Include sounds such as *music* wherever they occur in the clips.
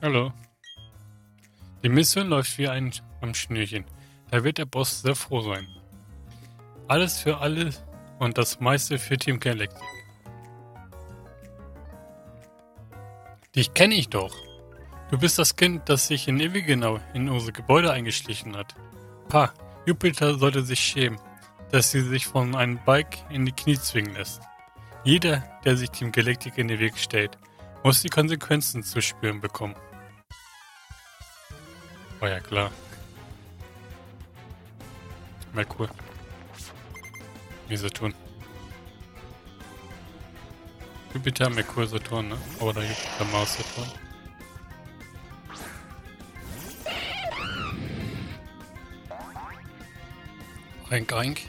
Hallo. Die Mission läuft wie ein am Schnürchen. Da wird der Boss sehr froh sein. Alles für alle und das meiste für Team Galactic. Dich kenne ich doch. Du bist das Kind, das sich in Ewigenau in unsere Gebäude eingeschlichen hat. Pa, Jupiter sollte sich schämen, dass sie sich von einem Bike in die Knie zwingen lässt. Jeder, der sich Team Galactic in den Weg stellt, muss die Konsequenzen zu spüren bekommen. War ja klar. Merkur. Wie Saturn. Jupiter, Merkur, Saturn, ne? Oder Jupiter, Mars, Saturn. Oink, oink.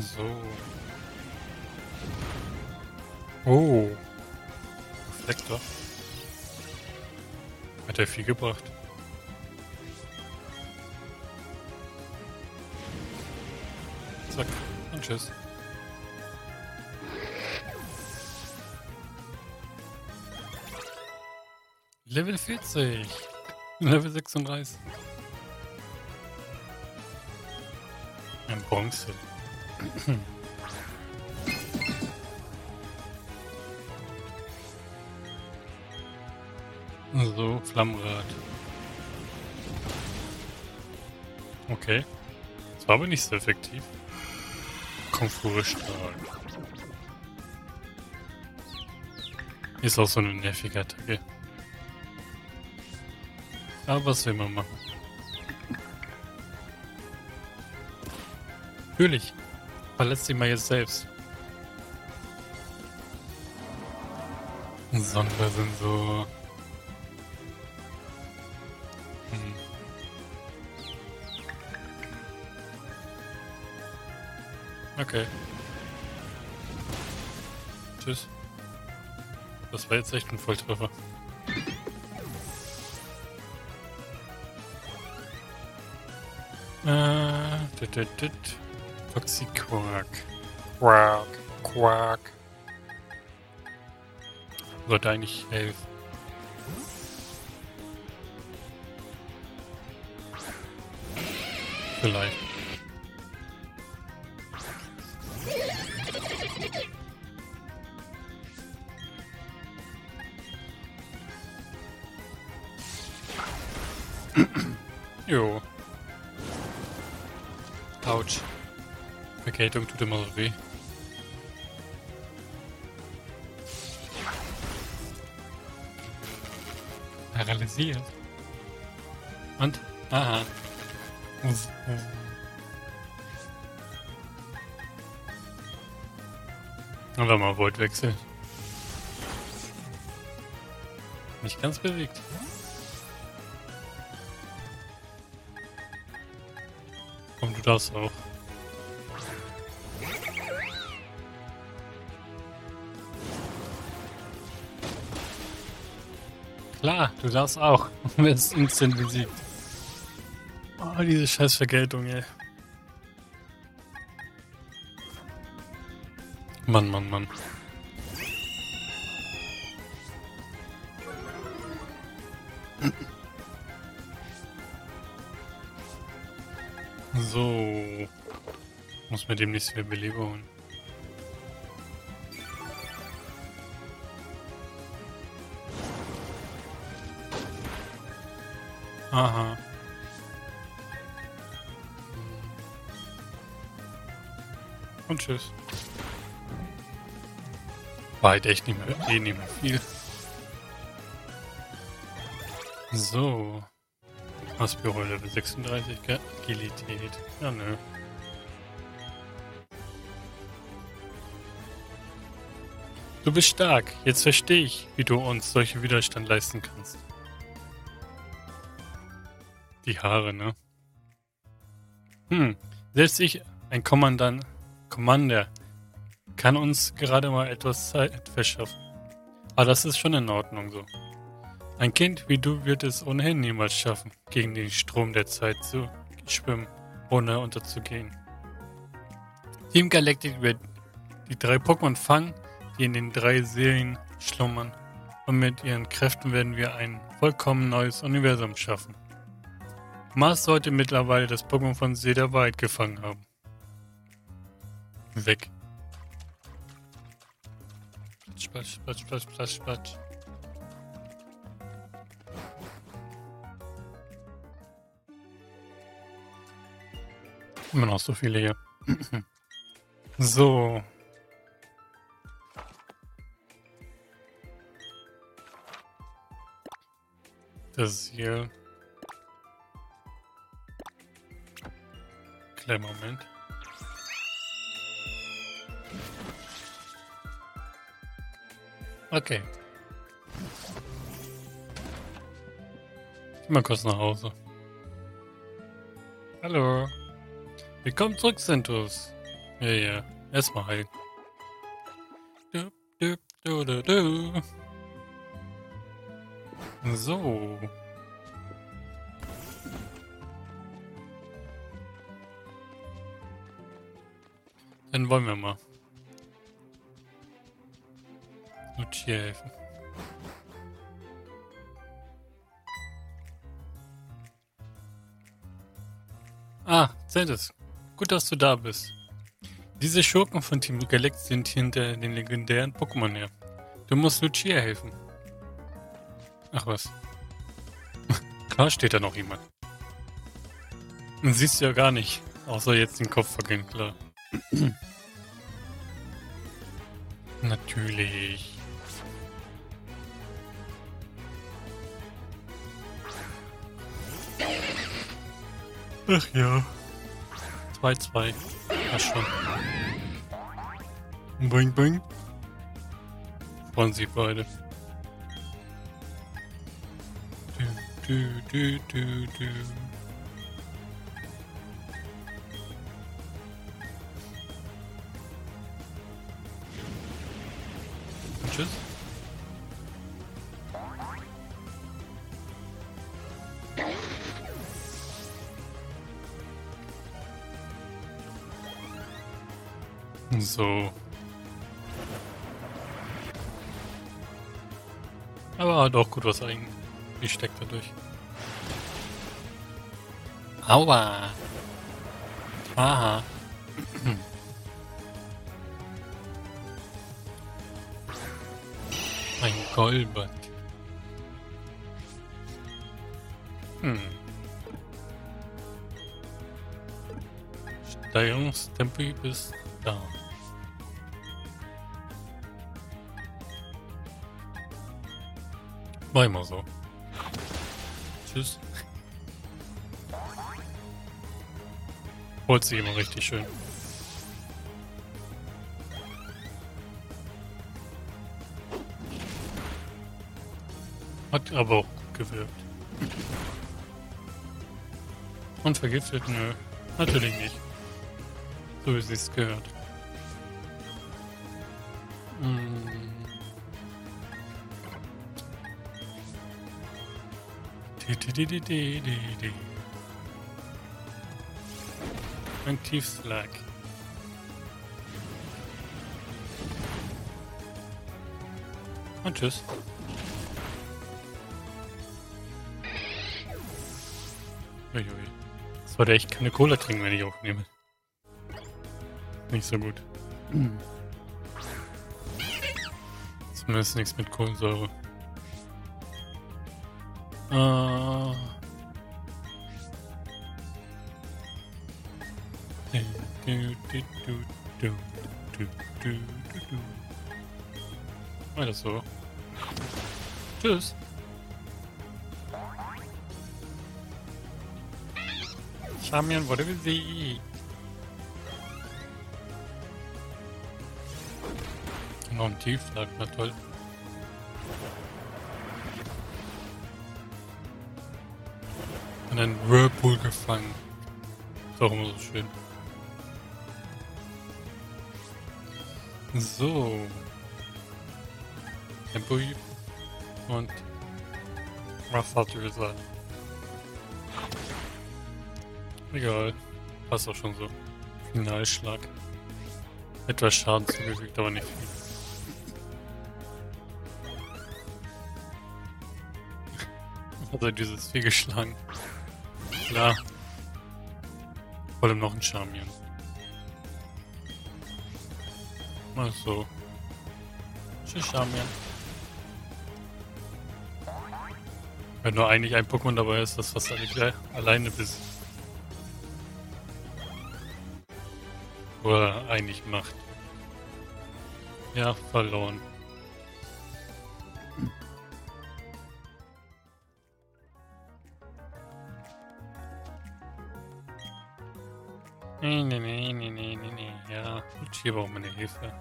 So. Oh. Reflektor. Hat er viel gebracht. Zack. Und tschüss. Level 40. Level 36. Ein Bronze. *clears throat* So, Flammrad. Okay. Das war aber nicht so effektiv. Komfortstrahl. Ist auch so eine nervige Attacke. Aber was will man machen? Natürlich. Verletzt dich mal jetzt selbst. Sondersensor. Okay. Tschüss. Das war jetzt echt ein Volltreffer. Äh, dit, dit, dit. Toxiquark. Quark. Quark. Sollte eigentlich helfen. Vielleicht. *clears throat* jo. Autsch. Verkältung tut immer so weh. Paralysiert. Und? Aha. Aber mal Voltwechsel. Nicht ganz bewegt. Komm, du darfst auch. Klar, du darfst auch. *laughs* Du wirst instant besiegt. Oh, diese scheiß Vergeltung, ey. Mann, Mann, Mann. So. Muss mir demnächst wieder Beleber holen. Aha. Und tschüss. War halt echt nicht mehr, eh nicht mehr viel. So. Aspiro Level 36, gell? Agilität. Ja, nö. Du bist stark. Jetzt verstehe ich, wie du uns solche Widerstand leisten kannst. Die Haare, ne? Hm. Selbst ich, ein Kommandant, Commander, kann uns gerade mal etwas Zeit verschaffen. Aber das ist schon in Ordnung so. Ein Kind wie du wird es ohnehin niemals schaffen, gegen den Strom der Zeit zu schwimmen, ohne unterzugehen. Team Galactic wird die drei Pokémon fangen, die in den drei Serien schlummern und mit ihren Kräften werden wir ein vollkommen neues Universum schaffen. Mars sollte mittlerweile das Pokémon von Cedar White gefangen haben. Weg. Spatsch, spatsch, spatsch, spatsch, spatsch. Immer noch so viele hier. so. Das hier. Kleinen Moment. Okay. Ich mal kurz nach Hause. Hallo. Willkommen zurück, Sentus. Ja, ja. Erstmal heilen. Du, du, du, du, du. So. Dann wollen wir mal. Lucia helfen. Ah, Zeldes. Gut, dass du da bist. Diese Schurken von Team Galax sind hinter den legendären Pokémon her. Du musst Lucia helfen. Ach was. *laughs* Klar steht da noch jemand. Und siehst du ja gar nicht. Außer jetzt den Kopf vergehen, klar. *clears throat* Natürlich. Ach ja. 2-2. Passt schon. Boing, boing. Freuen sich beide. Du, du, du, du. Und So. Aber hat auch gut was eingesteckt dadurch. Aua. Aha. *clears throat* Ein Golbert. Hm. Steigerungstempo bis da. War immer so. Tschüss. Holt sie immer richtig schön. Hat aber auch gut gewirkt. Und vergiftet? Nö. Natürlich nicht. So wie sie es gehört. Hm. Ein Tiefslag. Und tschüss. Uiui. Sollte echt keine Cola trinken, wenn ich aufnehme. Nicht so gut. *clears throat* Zumindest nichts mit Kohlensäure. Äh. Weiter so. Tschüss. Charmian wurde besiegt. Noch ein Tiefschlag, na toll. in einen Whirlpool gefangen. Ist auch immer so schön. So. Tempo und Wasserdüse. Egal. Passt auch schon so. Finalschlag. Etwas Schaden zugefügt, aber nicht viel. *laughs* Hat er dieses Vieh geschlagen. Klar. Vor allem noch ein Charmian. Mal so. Tschüss, Charmian. Wenn nur eigentlich ein Pokémon dabei ist, das fast alle alleine bist. Oder eigentlich macht. Ja, verloren. Nee, nee, nee, nee, nee, nee, nee. Ja, Lucia braucht meine Hilfe.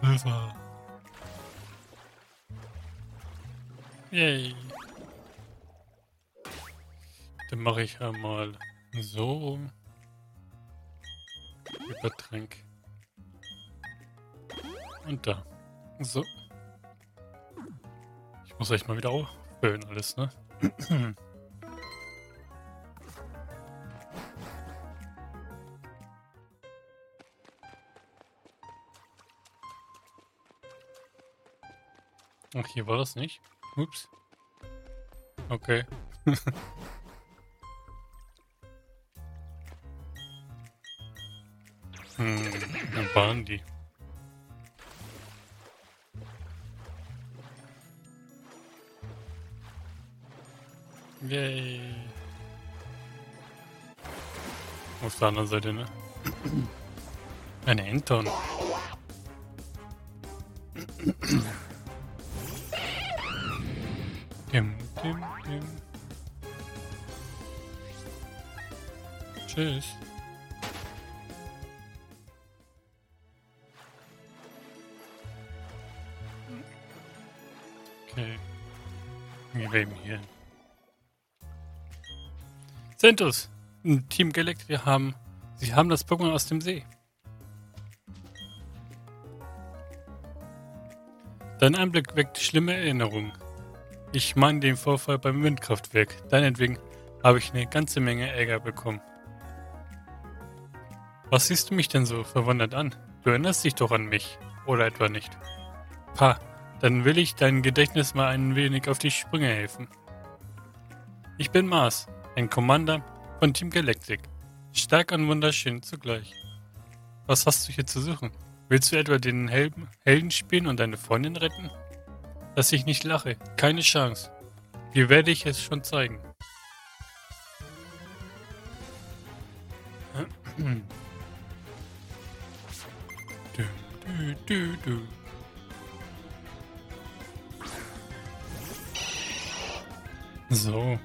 Silver. Yay. Dann mache ich einmal so. Übertränk. Und da. So. Ich muss euch mal wieder auffüllen alles, ne? *clears throat* Ach, hier war das nicht. Ups. Okay. *laughs* hm, wo waren die? Yay. Auf der anderen Seite, ne? *clears throat* Eine Enton. Dim, dim. Tschüss. Okay. Wir werden hier. Sentus, Team Galactic wir haben. Sie haben das Pokémon aus dem See. Dein Anblick weckt schlimme Erinnerungen. Ich meine den Vorfall beim Windkraftwerk. Deinetwegen habe ich eine ganze Menge Ärger bekommen. Was siehst du mich denn so verwundert an? Du erinnerst dich doch an mich, oder etwa nicht? Pa, dann will ich dein Gedächtnis mal ein wenig auf die Sprünge helfen. Ich bin Mars, ein Commander von Team Galactic. Stark und wunderschön zugleich. Was hast du hier zu suchen? Willst du etwa den Helden spielen und deine Freundin retten? Dass ich nicht lache. Keine Chance. Wie werde ich es schon zeigen? Du, du, du. So.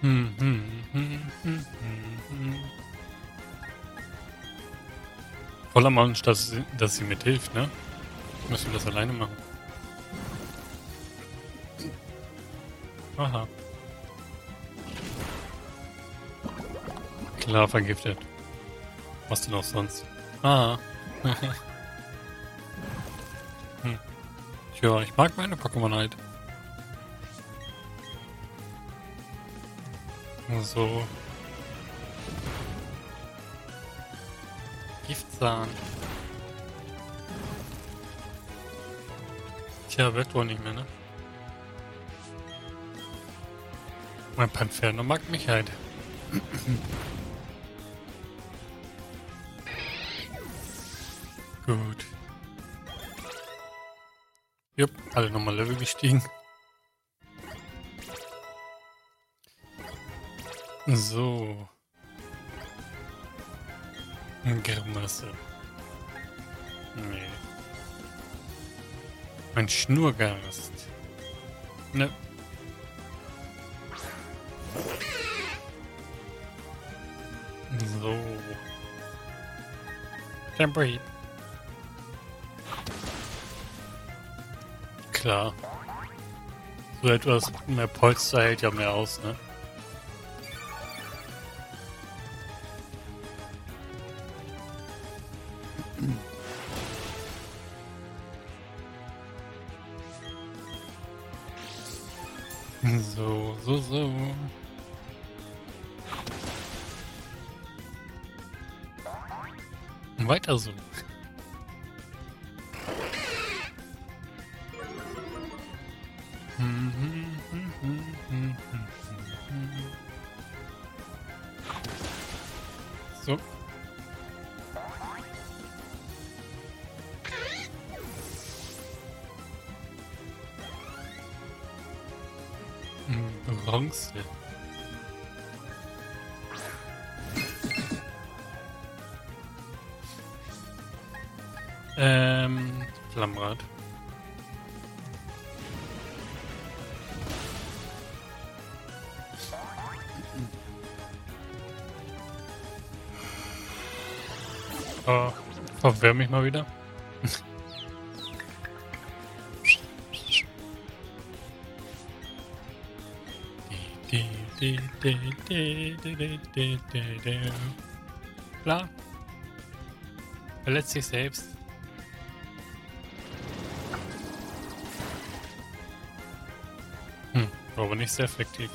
Hm, hm, Voller Mensch, dass, sie, dass sie mithilft, ne? Müssen wir das alleine machen. Aha. Klar vergiftet. Was denn auch sonst? Ah. *laughs* hm. Tja, ich mag meine Pokémon halt. So. Giftzahn. Tja, wird wohl nicht mehr, ne? Mein Panferno mag mich halt. Gut. Jupp, alle nochmal Level gestiegen. So. Grimasse. Nee. Ein Schnurgast. Ne. So. Temporary. Klar. So etwas mehr Polster hält ja mehr aus, ne? Weiter so. Mhm. Flammrad. Oh, verwirr mich mal wieder. Klar. Verletzt sich selbst. Aber nicht sehr effektiv.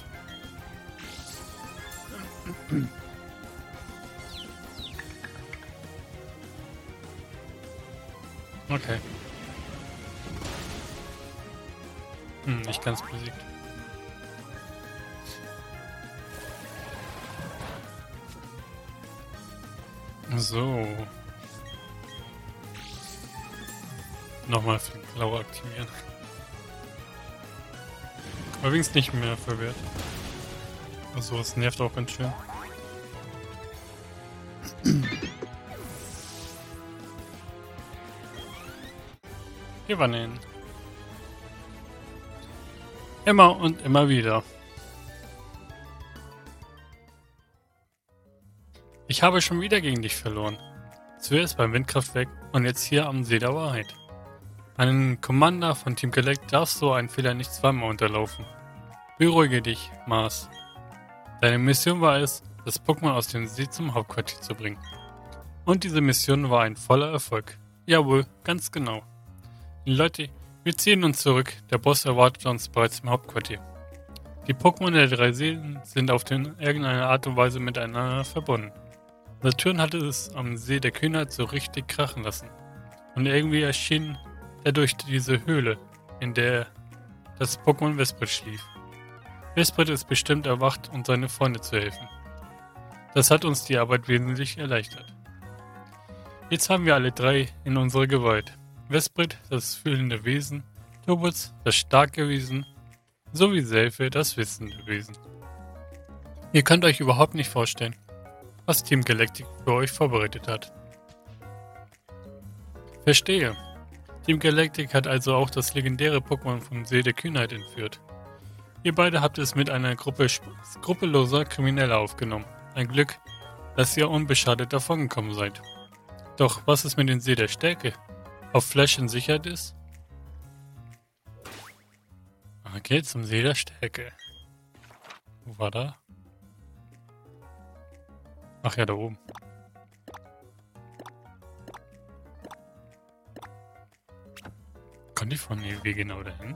Okay. Hm, nicht ganz besiegt. So. Nochmal für Blau aktivieren. Übrigens nicht mehr verwehrt. Also es nervt auch ganz schön. Gewannen. Immer und immer wieder. Ich habe schon wieder gegen dich verloren. Zuerst beim Windkraftwerk und jetzt hier am See der Wahrheit. Einen Commander von Team Galactic darfst du einen Fehler nicht zweimal unterlaufen. Beruhige dich, Mars. Deine Mission war es, das Pokémon aus dem See zum Hauptquartier zu bringen. Und diese Mission war ein voller Erfolg. Jawohl, ganz genau. Leute, wir ziehen uns zurück. Der Boss erwartet uns bereits im Hauptquartier. Die Pokémon der drei Seelen sind auf irgendeine Art und Weise miteinander verbunden. Saturn hatte es am See der Kühnheit so richtig krachen lassen. Und irgendwie erschien er durch diese Höhle, in der das Pokémon Vesprit schlief. Vesprit ist bestimmt erwacht, um seine Freunde zu helfen. Das hat uns die Arbeit wesentlich erleichtert. Jetzt haben wir alle drei in unserer Gewalt. Vesprit, das fühlende Wesen, Tobutz, das starke Wesen, sowie Selfe, das wissende Wesen. Ihr könnt euch überhaupt nicht vorstellen, was Team Galactic für euch vorbereitet hat. Verstehe. Team Galactic hat also auch das legendäre Pokémon vom See der Kühnheit entführt. Ihr beide habt es mit einer Gruppe skrupelloser Krimineller aufgenommen. Ein Glück, dass ihr unbeschadet davongekommen seid. Doch was ist mit dem See der Stärke? Auf Flash in Sicherheit ist? Okay, zum See der Stärke. Wo war da? Ach ja, da oben. Kann ich von EW genau dahin?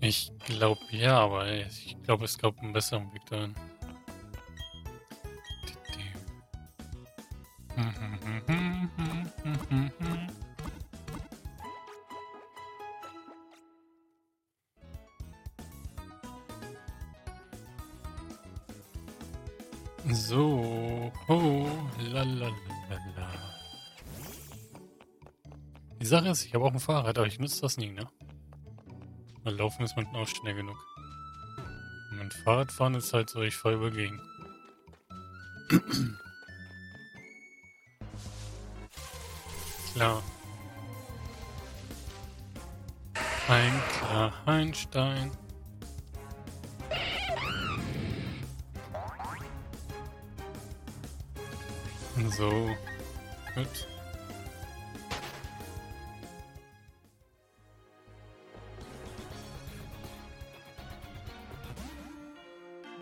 Ich glaube ja, aber ich glaube, es gab einen besseren Weg dahin. So. Oh, lalalala. Die Sache ist, ich habe auch ein Fahrrad, aber ich nutze das nie, ne? Weil laufen ist manchmal auch schnell genug. Und mein Fahrradfahren ist halt so, ich fahre über Gegend. *clears throat* Klar. Ein klar Einstein. So. Gut.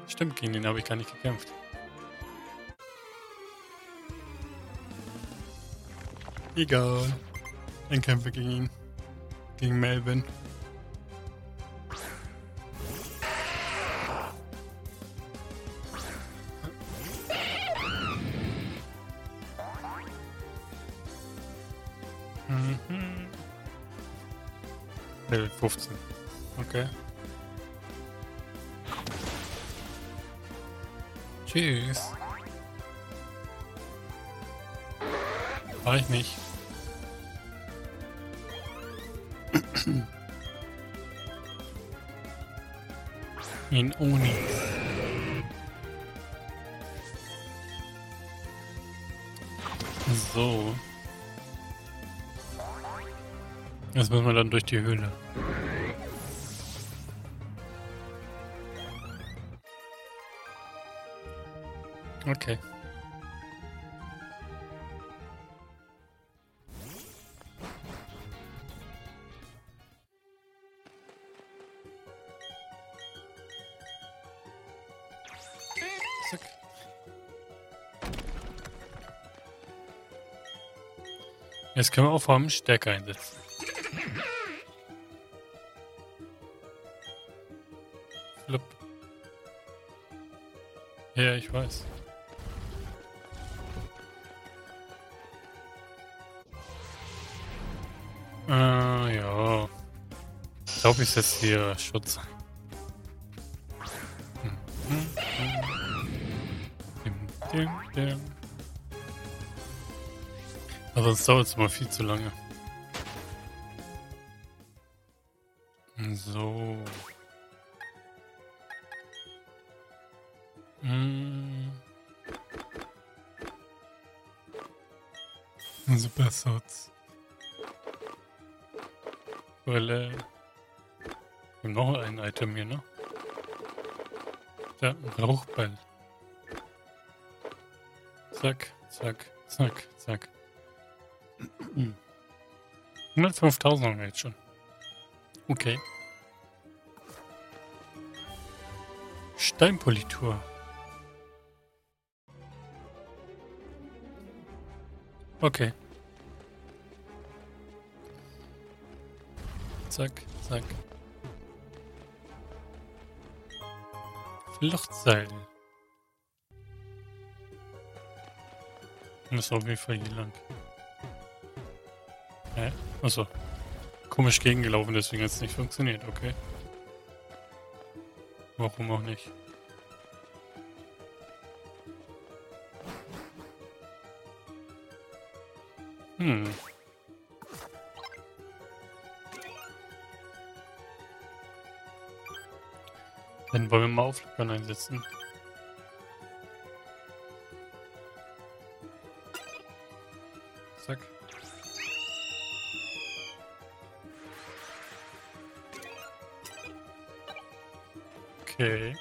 Stimmt, gegen den habe ich gar nicht gekämpft. Egal. Dann kämpfe gegen ihn. Gegen Melvin. So. Jetzt müssen wir dann durch die Höhle. Okay. Jetzt können wir auch allem Stärke einsetzen. Flip. Ja, ich weiß. Äh, ja. Ich glaube, ich setze hier Schutz ein. Dim, dim. Aber sonst dauert es mal viel zu lange. So. Hm. Super Sots. Brille. Haben noch ein Item hier, ne? Der Rauchball. Zack, zack, zack, zack. 105.000 haben wir jetzt schon. Okay. Steinpolitur. Okay. Zack, zack. Fluchtseil. Das ist auf jeden Fall hier lang. Hä? Achso. Komisch gegengelaufen, deswegen hat es nicht funktioniert, okay. Warum auch nicht? Hm. Dann wollen wir mal Auflockern einsetzen. Okay.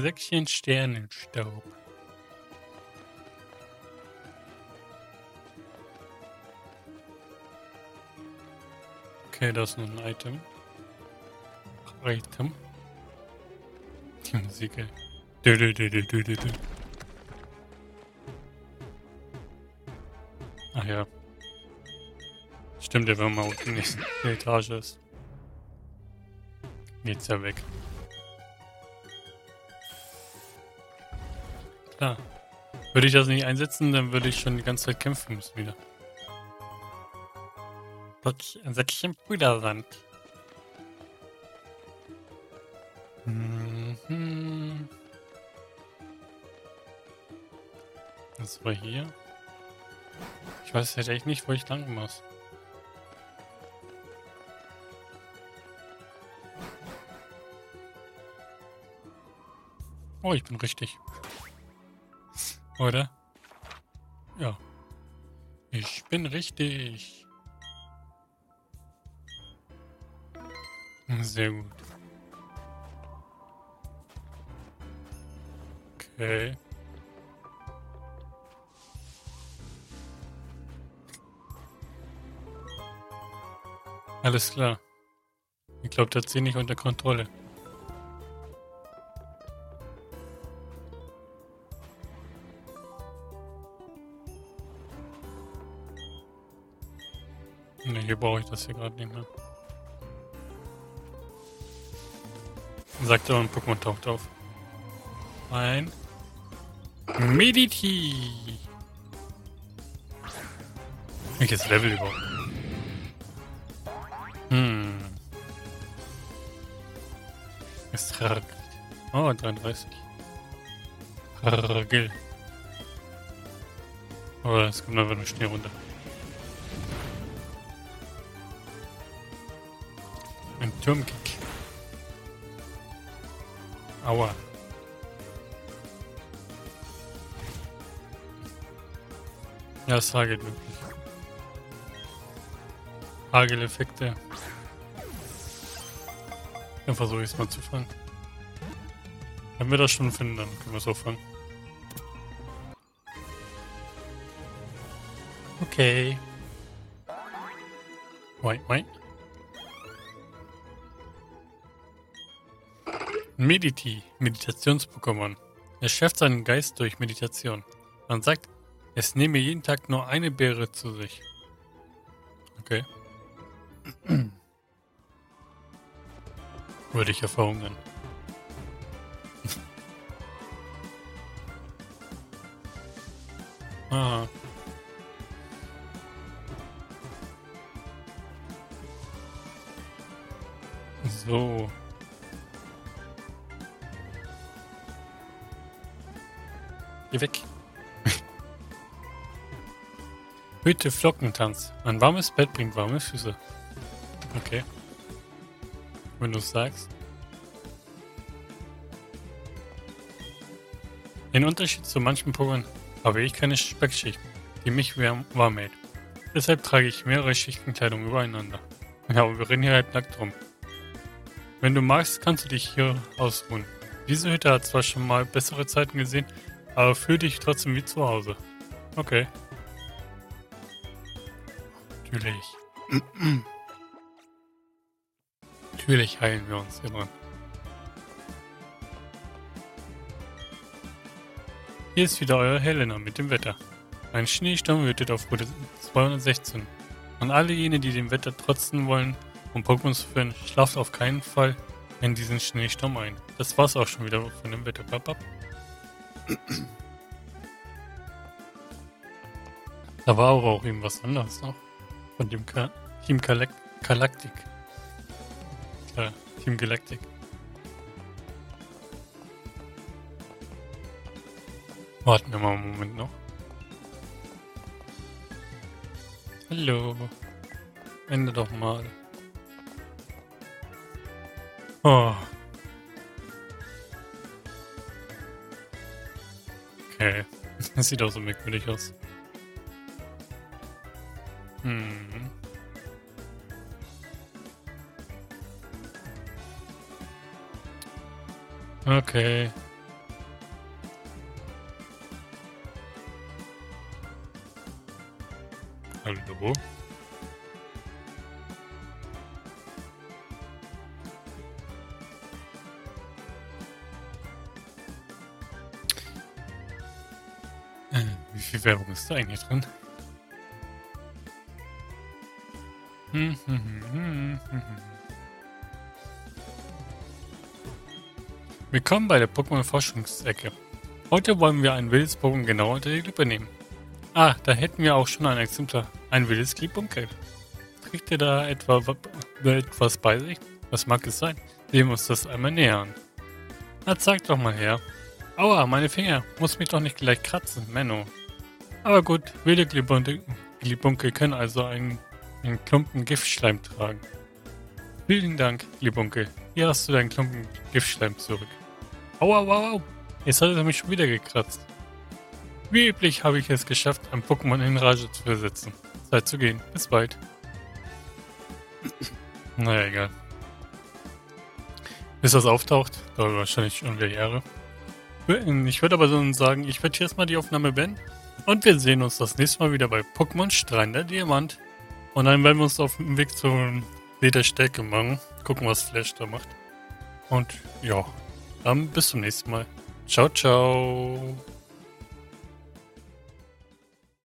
Säckchen Sternenstaub. Okay, das ist noch ein Item. Item. Die Musik, ey. Du, du, du, du, du, ja. Stimmt ja, wenn man auf der nächsten Etage ist. Geht's ja weg. Klar. Würde ich das nicht einsetzen, dann würde ich schon die ganze Zeit kämpfen müssen wieder. Säckchen Brüdersand. Mhm. Das war hier. Weiß jetzt echt nicht, wo ich lang muss. Oh, ich bin richtig. Oder? Ja. Ich bin richtig. Sehr gut. Okay. Alles klar. Ich glaube, das sie nicht unter Kontrolle. Ne, hier brauche ich das hier gerade nicht mehr. Sagt er und Pokémon taucht auf. Ein. Mediti. Welches Level überhaupt? Hm. Ist Oh, 33. Ragel. Aber es kommt einfach nur Schnee runter. Ein Turmkick. Aua. Ja, es hagelt wirklich. Hageleffekte. Dann versuche ich es mal zu fangen. Wenn wir das schon finden, dann können wir es auch fangen. Okay. Wait, wait. Mediti, Meditations-Pokémon. Er schärft seinen Geist durch Meditation. Man sagt, es nehme jeden Tag nur eine Beere zu sich. Okay. Würde ich ja verhungern. *laughs* ah. So. Geh weg. *laughs* Hütte Flockentanz. Ein warmes Bett bringt warme Füße. Okay. Wenn du es sagst. In Unterschied zu manchen Pokémon habe ich keine Speckschicht, die mich warm hält. Deshalb trage ich mehrere Schichten Kleidung übereinander. Ja, aber wir rennen hier halt nackt rum. Wenn du magst, kannst du dich hier ausruhen. Diese Hütte hat zwar schon mal bessere Zeiten gesehen, aber fühl dich trotzdem wie zu Hause. Okay. Natürlich. *clears throat* Natürlich heilen wir uns dran. Hier ist wieder euer Helena mit dem Wetter. Ein Schneesturm wütet auf Route 216. Und alle jene, die dem Wetter trotzen wollen, um Pokémon zu führen, schlaft auf keinen Fall in diesen Schneesturm ein. Das war's auch schon wieder von dem Wetter. Bap, Da war aber auch irgendwas anderes noch. Von dem Ka Team Galactic. Klar, Team Galactic. Warten wir mal einen Moment noch. Hallo. Ende doch mal. Oh. Okay. *laughs* Das sieht auch so merkwürdig aus. Hm. Okay. Hallo? Äh, wie viel Werbung ist da eigentlich drin? Willkommen bei der Pokémon-Forschungsecke. Heute wollen wir ein wildes Pokémon genauer unter die Lupe nehmen. Ah, da hätten wir auch schon ein Exemplar. Ein wildes Glibunkel. Trägt ihr da etwa etwas bei sich? Was mag es sein? Sehen wir uns das einmal näher an. Na, zeig doch mal her. Aua, meine Finger. Muss mich doch nicht gleich kratzen, Menno. Aber gut, wilde Glibunkel können also einen einen Klumpen Giftschleim tragen. Vielen Dank, Liebunkel. Hier hast du deinen Klumpen Giftschleim zurück. Aua, aua, au. Jetzt hat er mich schon wieder gekratzt. Wie üblich habe ich es geschafft, ein Pokémon in Rage zu versetzen. Zeit zu gehen. Bis bald. *laughs* naja, egal. Bis das auftaucht, dauert wahrscheinlich schon wieder Jahre. Ich würde aber so sagen, ich werde hier erstmal die Aufnahme beenden. Und wir sehen uns das nächste Mal wieder bei Pokémon Strein der Diamant. Und dann werden wir uns auf dem Weg zur Lederstärke machen. Gucken, was Flash da macht. Und ja, dann bis zum nächsten Mal. Ciao, ciao.